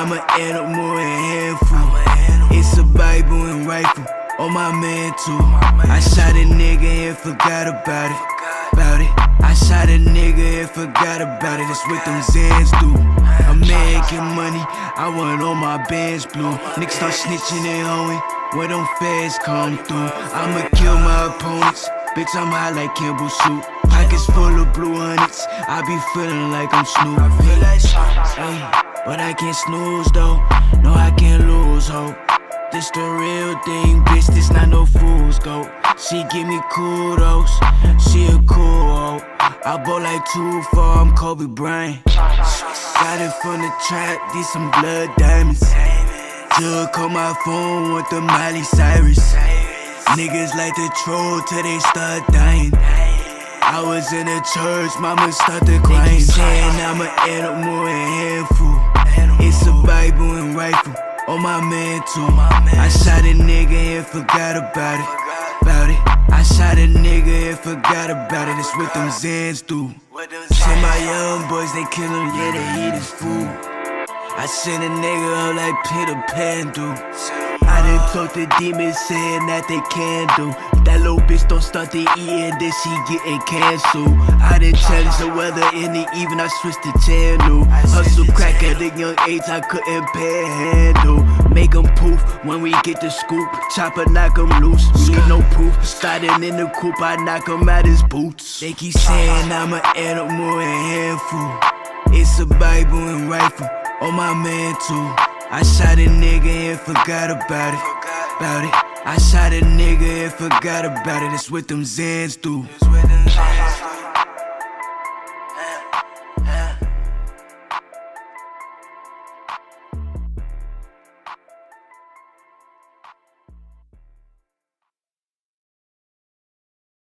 I'm an animal and handful. It's a Bible and rifle on my man too. I shot a nigga and forgot about it. About it. I shot a nigga and forgot about it. That's what them Zans do. I'm making money. I want all my bands blue. Niggas start snitching and hoeing when them feds come through. I'ma kill my opponents. Bitch, I'm high like Campbell soup. Pockets full of blue hundreds. I be feeling like I'm Snoop. I feel like Ay, but I can't snooze though. No, I can't lose hope. This the real thing, bitch. This not no fool's goat. She give me kudos. She a cool hoe. I bought like two for I'm Kobe Bryant. Got it from the trap. These some blood diamonds. Jug call my phone with the Miley Cyrus. Niggas like to troll till they start dying. I was in the church, mama started crying. Saying I'm an animal and handful. It's a Bible and rifle on my man too. I shot a nigga and forgot about it. About it. I shot a nigga and forgot about it. It's what them Zans do. Send my young boys, they kill him, yeah, they eat his food. I send a nigga up like Peter Pan do. I done talk to demons saying that they can do. That little bitch don't start to eat and then she getting canceled. I done challenge the weather in the evening, I switched the channel. Hustle crack at a young age, I couldn't panhandle. Make poof when we get the scoop. Chopper knock 'em loose, need no proof. Starting in the coop, I knock 'em out his boots. They keep saying I'm an animal and handful. It's a Bible and rifle on my man too. I shot a nigga and forgot about it. About it. I shot a nigga and forgot about it. It's what them Zans do.